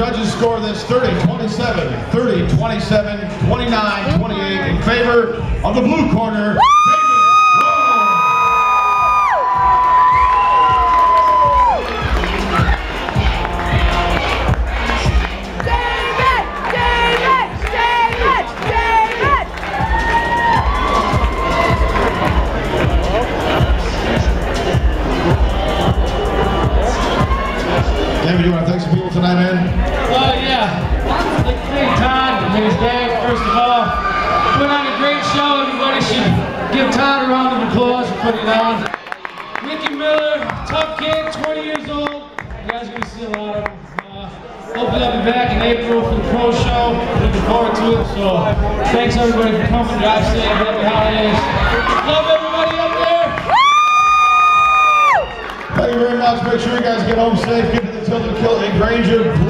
judges score this 30, 27, 30, 27, 29, 28 in favor of the blue corner, David David! David! David! David! David, you to some people tonight, man? Well, yeah. Like thank Todd and his dad, first of all. Put on a great show. Everybody should give Todd a round of applause for putting it on. Ricky Miller, tough kid, 20 years old. You guys are going to see a lot of him. Uh, hopefully I'll be back in April for the pro show. Looking forward to it. So thanks everybody for coming. Drive safe. Happy holidays. Love everybody up there. Thank you very much. Make sure you guys get home safe. Get Tilden Kill Granger.